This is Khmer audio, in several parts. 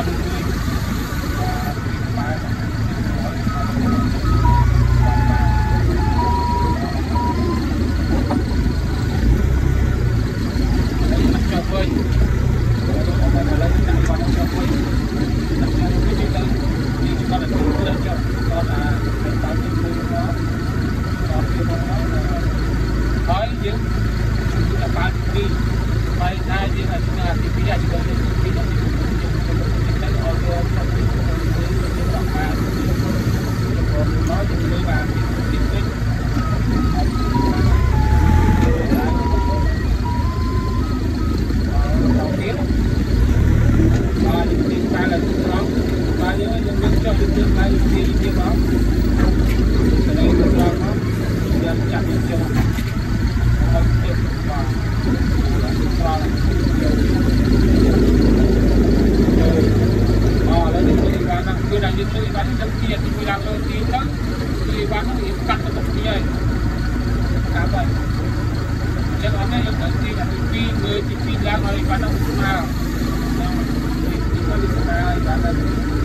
ទីអត់មួយបាទចុះវិញតែឥឡូវដាក់គាត់ចុះវិញដាក់ចុះវិញទៅទីគាត់ទៅទៅចុះគាត់អាទៅតាមទីមួយមកដល់ទីមកហើយយើងទៅបានទីហើយតែយើងអាចទៅទីពីរអាចទៅទីពីរទៅទីទៅអត់ទៅទៅទីទៅទៅបានមកយើងលើបានទីទីទៀតបាទយើងទីបានឡើងត្រង់បាទយើងយើងមានចុះយើងទីបានទីទីមកទៅដល់ត្រង់មកយើងចាប់យើងចុះអត់ទៀតបាទត្រង់អរឡើយនេះគឺបាន គឺដល់យើងជួយបានទៅទៀតគឺដល់លើទីទៅគឺបានវាកាត់ទៅទីហើយកាប់ហើយចឹងអត់ទេយើងទៅទីទីមើលទីពីរឡើងហើយបានទៅស្មើទីទៅស្មើហើយបានទៅ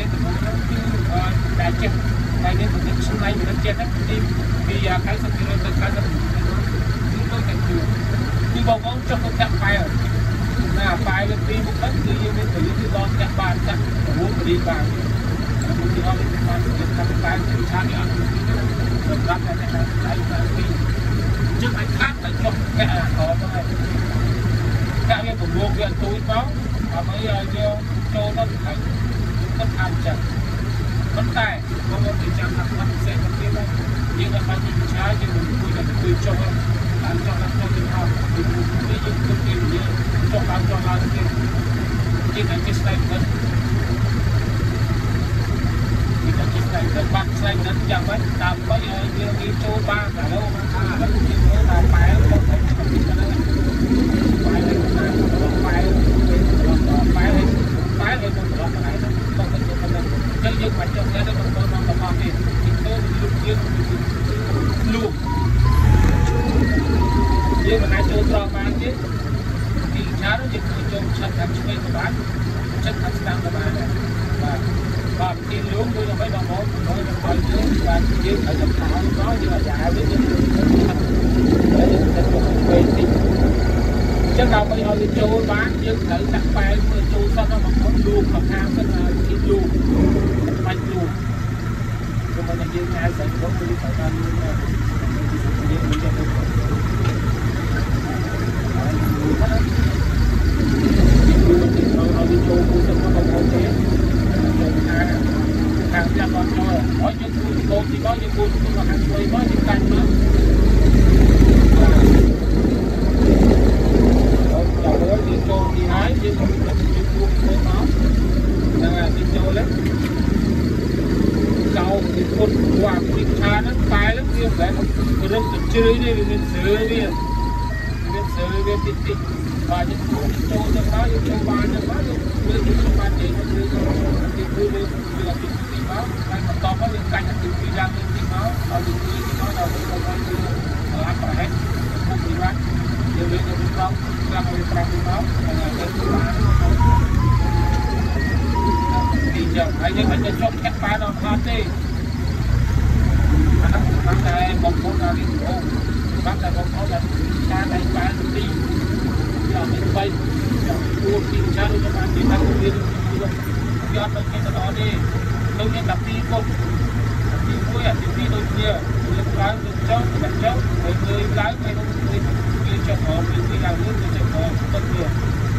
នឹងអ្នកដែលរៀនដំបូងនោះគឺតែចិត្តតែយើងពិនិត្យឆ្នៃពិនិត្យចិត្តហ្នឹងពីពី90%ទៅ90%គឺទៅតែគឺគឺបងប្អូនចុះទៅដាក់បែរណាបែរលើពីមុខហ្នឹងគឺយើងមានពលិគឺដល់ចាក់បានចាក់រួមពលិបានមុខទីអត់បានជាថាបែរជាឆាននេះអត់សម្រាប់តែតែដៃតែពីជឹងឲ្យខាត់ទៅចុះកាក់អត់ទៅហើយកាក់វាប្រមូលវាទូចមកដើម្បីឲ្យយើងចូលទៅខាង ទឹកអានចឹងប៉ុន្តែបងប្អូនទីចាំថាផ្សេងៗទៀតយើងអាចបានពីឆាយើងមិនគួរតែគួរចុះតាមចង់ដាក់ចូលទៅអស់ពីនេះយើងគិតពីយើងចុះឡើងចុះឡើងទៀតជាតែគេស្ដែងមិនពីតែគេស្ដែងទៅបាត់ស្ដែងមិនយ៉ាងម៉េចដើម្បីឲ្យយើងងាយចូលបានឥឡូវមកថាឥឡូវយើងមើលថាបែរមកទៅពីហ្នឹងបែរទៅណាបែរបែរបែរឲ្យមកដល់កន្លែងហ្នឹងទៅទៅទៅហ្នឹងចឹងយើងបាច់ចុះទៅដល់បងប្អូនរបស់គេពីទៅលុបយើងលុបយើងមិនអាចចូលត្រង់បានទេទីឆានោះយើងជួយចូលឆាត់ខាងឆ្វេងក៏បានឆាត់ខាងស្ដាំក៏បានដែរបាទ បាទទីលួងដូចដើម្បីបងប្អូនបងប្អូនយើងបានយើងឲ្យទៅខាងនោះយើងអាយ៉ាវិញយើងឆាត់ហើយយើងទៅឆ្វេងទីចឹងដើម្បីឲ្យវាចូលបាន ជ្រឿយនេះវាមានជ្រឿយវាមានជ្រឿយវាតិចតិចបាទយើងចូលទៅហើយយើងចូលបានទៅហើយយើងមានជំនាញទេគឺគឺគឺលើពីទីមកហើយបន្តមកយើងកាច់ទៅពីយ៉ាងទៅទីមកឲ្យយើងទីមកដល់ទៅមកគឺអាប្រហែលគុំវិវត្តយើងមានទៅប្រងស្រាប់ទៅប្រាក់ទីមកហើយទៅបានទីយ៉ាងហើយយើងមិនចប់កាត់បានអត់ទេ បានតែបងប្អូនដល់នេះអូបានតែបងប្អូនដែលការតែបានទីយ៉ាងនេះបីយ៉ាងគួរទីចារបានទីថាវាយកទៅគេទៅដល់នេះទៅមាន12គុណទី1អាទី2ដូចគ្នាលើកឡើងលើកចុះបាត់ចុះហើយលើកឡើងពេលនោះវាចុះមកវាទីឡើងលើវាចុះមកទៅវា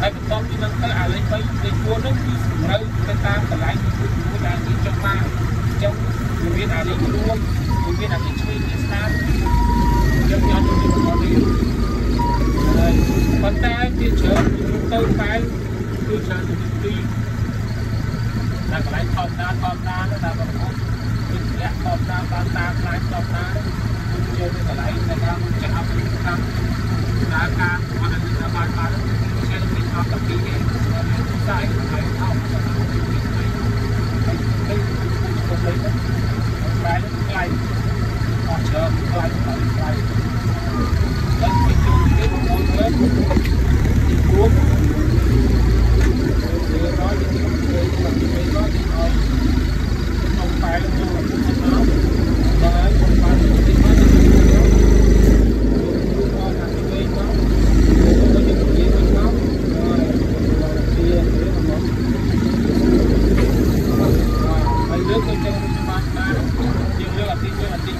ហើយបន្ទាប់ពីនឹងទៅអាលេខ3លេខ4នោះគឺសម្រូវទៅតាមកន្លែងមួយដែលវាចុះមកអញ្ចឹងវាមានអាលេខរួមវា មានអាលេខឆ្វេងស្ដាំយើងយកទៅទីរបស់នេះហើយប៉ុន្តែវាច្រើនទៅតែគឺច្រើនទៅទីដល់កន្លែងថតតាថតតាដល់បងប្អូនវិទ្យាថតតាបានតាមខ្លាចថតតាគឺយកទៅកន្លែងដែលថាចាក់អភិកម្មដើរការគាត់ឲ្យទៅបានបានជាពីថតតាពីនេះតែហើយថតទៅទីនេះហើយទៅទៅទៅបែរខ្លាយអត់ច្រើនខ្លាយខ្លាយខ្លាយដល់ពីជួយទៅបងប្អូនទៅទីគួរវារយទីទៅទៅទៅរយទីឲ្យក្នុងបែរទៅមកដល់ហើយខ្ញុំបានទីមកទៅទៅអត់ថាទីវិញមកទៅទៅទីវិញមកហើយទីទៅមកហើយលើកទៅចឹងបានបានយើងលើកអតិយើងអតិ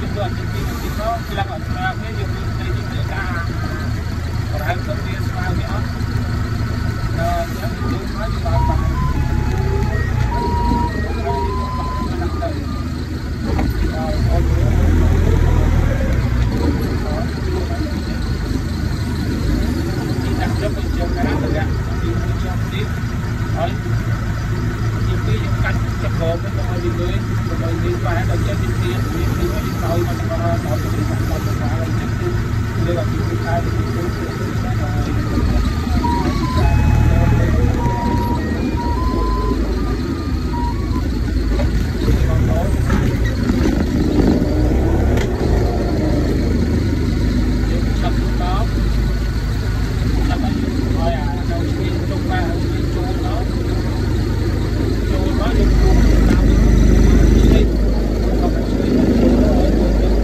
មកតបយើងលើកអតិទីអតិមកខ្លាំងអត់ស្រាប់ទេយើងមានទីទីការប្រហែលទៅវាស្មើវាអត់ដល់ចឹងយើងមកបានបានដាក់យកទៅជាការទៅដាក់ទីចំទីហើយទីពីរកាត់ចក្រមទៅឲ្យវាលើដើម្បីវាបែរដល់ចេះទីទីវាគឺឲ្យក្រោយមកដល់ដល់ទៅបាត់ដល់ទៅហើយចឹងគឺលើកពីខែទៅទីចាប់ដល់ចាប់ឲ្យឲ្យអានៅទីជុំបានចូលដល់ចូលមកយើងតាមនេះក៏មិនជួយយើង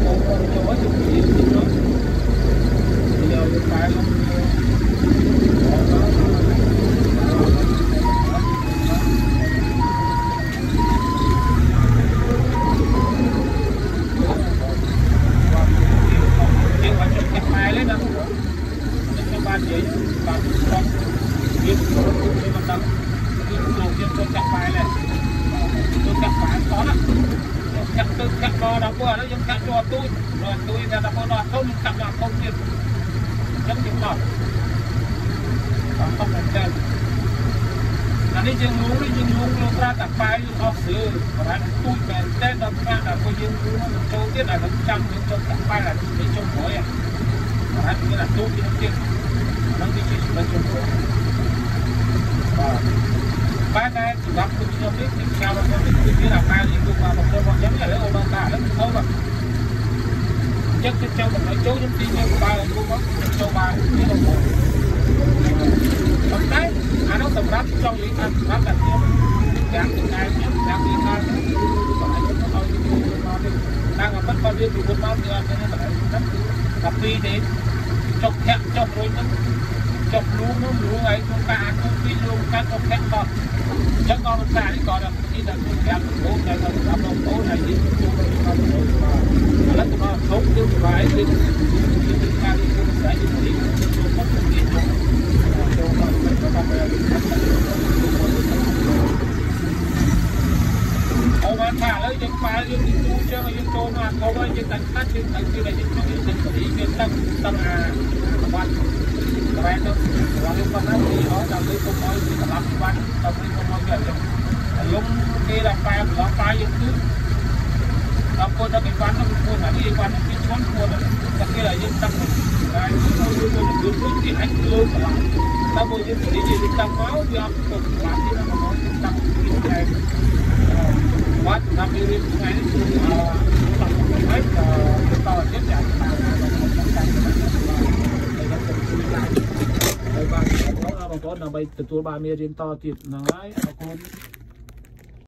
ចូលទៅទីនេះទៅយកទៅបាយមកយើងបានជួយកាត់ម៉ែលេណាខ្ញុំបាននិយាយ បានស្រុកវាខ្ញុំមិនដឹងគឺលោកយើងចូលកាត់ម៉ែលេចូលកាត់ម៉ែតោះណាកាត់ទៅកាត់ដល់ដល់ពូឥឡូវយើងកាត់ចូលទូចដល់ទូចតែដល់ពូដល់ធំកាត់ដល់ធំទៀតអញ្ចឹងយើងមកតាមតាមតែអានេះយើងងងនេះយើងងងលោកប្រាតាបាយអស់ស្រើបរិយាទូចមែនតែដល់ប្រាដល់ពួកយើងចូលទៀតអានឹងចាំយើងចូលកាត់បាយអានេះចូលមួយអាបាទមានអាទូទៀតទៀត បាទបាទតែសម្រាប់គុំខ្ញុំនេះខ្ញុំចាំរបស់ខ្ញុំគឺមានអាការនេះគឺមកបងប្អូនរបស់ខ្ញុំឥឡូវអូនបានតាឥឡូវទៅបាទចឹងខ្ញុំចង់បំលែងចូលខ្ញុំទីខ្ញុំក្បាលអង្គមកខ្ញុំចូលបាននេះបងប្អូនប៉ុន្តែអានោះសម្រាប់ចង់និយាយថាសម្រាប់តែខ្ញុំយ៉ាងទីកាយខ្ញុំយ៉ាងទីកាយខ្ញុំគឺបងឯងខ្ញុំឲ្យខ្ញុំមកនេះតាំងអាប៉ិតគាត់រៀនពីមុនមកគឺអត់មានកន្លែងហ្នឹងតែពីរទេ ចុកធាក់ចុករួចហ្នឹងចុកលូងនោះលូងឯងក្នុងការអាចទៅពីលូងកាត់ចុកធាក់ក៏អញ្ចឹងក៏មិនថានេះក៏ដល់ទីដល់ខ្ញុំប្រាប់បងប្អូនដែលសម្រាប់បងប្អូនហើយយើងចូលទៅដល់បងប្អូនបាទឥឡូវទៅមកធំយើងស្បាយយើងយើងការនេះគឺស្អីយើងនេះចូលមកទៅទៀតចូលមកទៅអូបានថាឥឡូវយើងក្បាលយើងទីទូចឹងយើងចូល មកអាកោហើយយើងតែខាត់យើងតែគឺដែលយើងចង់យើងតែរីវាតឹងតឹងអាវត្តប្រែទៅរបស់យើងប៉ុណ្ណាពីអត់ដល់ទៅគុំឲ្យពីកន្លះវត្តដល់ទៅគុំឲ្យយើងហើយយើងគេដល់ប៉ែប្រឡងប៉ែយើងគឺដល់ពុទ្ធដល់គេវត្តនោះពុទ្ធហើយគេវត្តនេះឈុនពុទ្ធតែគេឲ្យយើងដាក់ហើយចូលទៅទៅទៅទីអាចលើកឡើងតែបើយើងនិយាយតាមមកវាអត់ទៅបានទេណាមកដាក់ទីតែបាត់ដាក់រៀនថ្ងៃនេះគឺអឺ ហើយតតទៀតចាហើយបាទបងប្អូនដើម្បីទទួលបានមេរៀនតទៀតហ្នឹងហើយអរគុណ